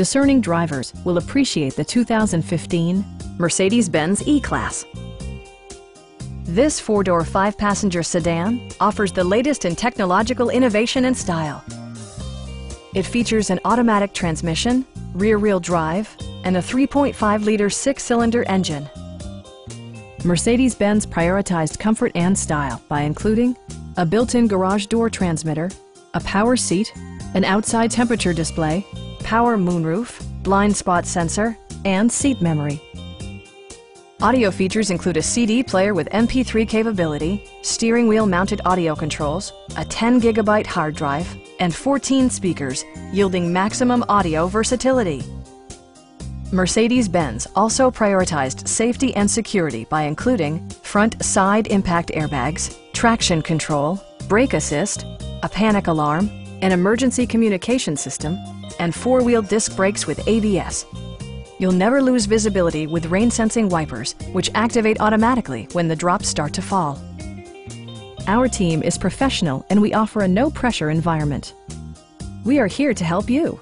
discerning drivers will appreciate the 2015 Mercedes-Benz E-Class. This four-door, five-passenger sedan offers the latest in technological innovation and style. It features an automatic transmission, rear-wheel drive, and a 3.5-liter six-cylinder engine. Mercedes-Benz prioritized comfort and style by including a built-in garage door transmitter, a power seat, an outside temperature display, power moonroof, blind spot sensor, and seat memory. Audio features include a CD player with MP3 capability, steering wheel mounted audio controls, a 10 gigabyte hard drive, and 14 speakers, yielding maximum audio versatility. Mercedes-Benz also prioritized safety and security by including front side impact airbags, traction control, brake assist, a panic alarm, an emergency communication system, and four-wheel disc brakes with ABS. You'll never lose visibility with rain-sensing wipers, which activate automatically when the drops start to fall. Our team is professional and we offer a no-pressure environment. We are here to help you.